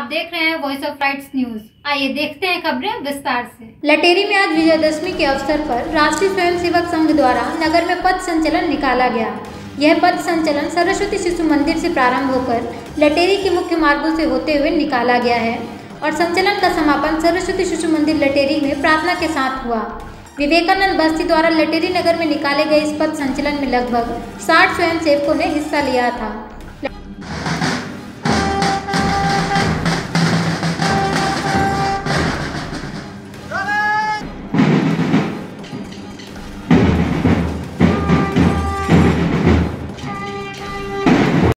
आप देख रहे हैं वॉइस ऑफ़ राइट्स न्यूज़ आइए देखते हैं खबरें विस्तार से। लटेरी में आज विजयदशमी के अवसर पर राष्ट्रीय स्वयंसेवक संघ द्वारा नगर में पथ संचलन निकाला गया। यह पथ संचलन सरस्वती शिशु मंदिर से प्रारंभ होकर लटेरी के मुख्य मार्गों से होते हुए निकाला गया है और संचलन का समापन सरस्वती शिशु मंदिर लटेरी में प्रार्थना के साथ हुआ। विवेकानंद बस्ती द्वारा लटेरी नगर में निकाले गए इस पथ संचलन में लगभग 60 स्वयंसेवकों ने हिस्सा लिया था।